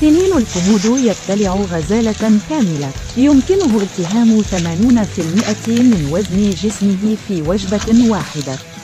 تنين الكمود يبتلع غزالة كاملة. يمكنه التهام 80% من وزن جسمه في وجبة واحدة.